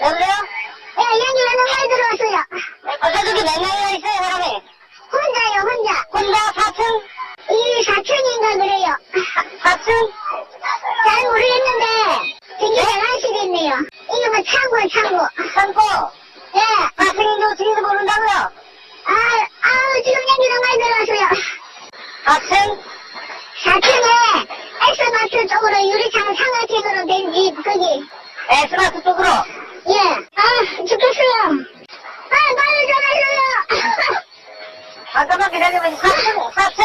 여보세요? 예, 여기 왜 맨날 들어왔어요? 어떻게 맨날이가 있어요, 사람이? 혼자요, 혼자. 혼자 4층? 이 4층인가 그래요. 4층? 잘 모르겠는데, 되게 네? 잘하시겠네요. 이거 뭐 창고, 창고. 창고? 예. 4층인지 5층인지 모른다고요? 아, 아 지금 여기 맨날 들어왔어요. 4층? 4층에 에스마트 쪽으로 유리창 상하층으로 된 집, 거기. 에스마트 쪽으로? 耶！啊，这个是，哎，大爷，这个是，啊，咱们给他这个，他他他。